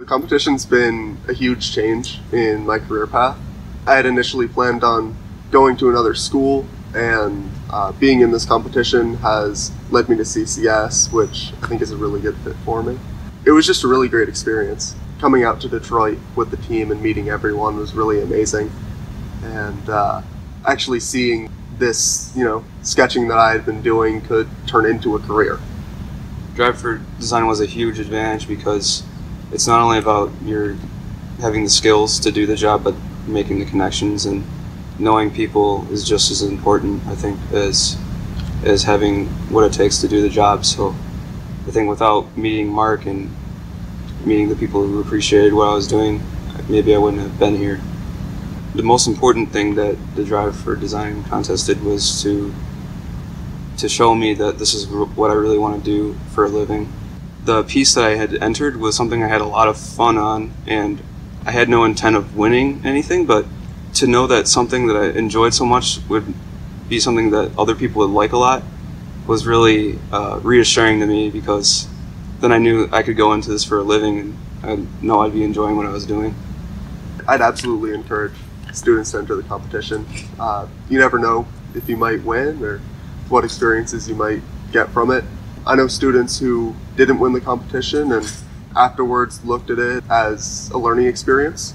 The competition's been a huge change in my career path. I had initially planned on going to another school, and uh, being in this competition has led me to CCS, which I think is a really good fit for me. It was just a really great experience. Coming out to Detroit with the team and meeting everyone was really amazing. And uh, actually seeing this, you know, sketching that I had been doing could turn into a career. Drive for Design was a huge advantage because it's not only about your having the skills to do the job, but making the connections and knowing people is just as important, I think, as as having what it takes to do the job. So I think without meeting Mark and meeting the people who appreciated what I was doing, maybe I wouldn't have been here. The most important thing that the Drive for Design contest did was to to show me that this is what I really want to do for a living. The piece that I had entered was something I had a lot of fun on, and I had no intent of winning anything, but to know that something that I enjoyed so much would be something that other people would like a lot was really uh, reassuring to me because then I knew I could go into this for a living and I know I'd be enjoying what I was doing. I'd absolutely encourage students to enter the competition. Uh, you never know if you might win or what experiences you might get from it. I know students who didn't win the competition and afterwards looked at it as a learning experience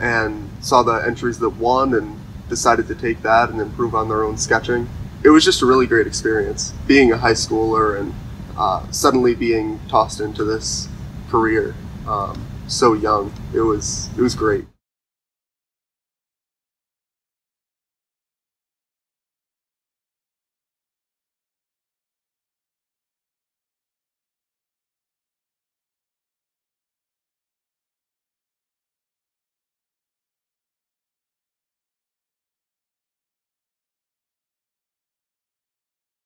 and saw the entries that won and decided to take that and improve on their own sketching. It was just a really great experience being a high schooler and uh, suddenly being tossed into this career um, so young. It was it was great.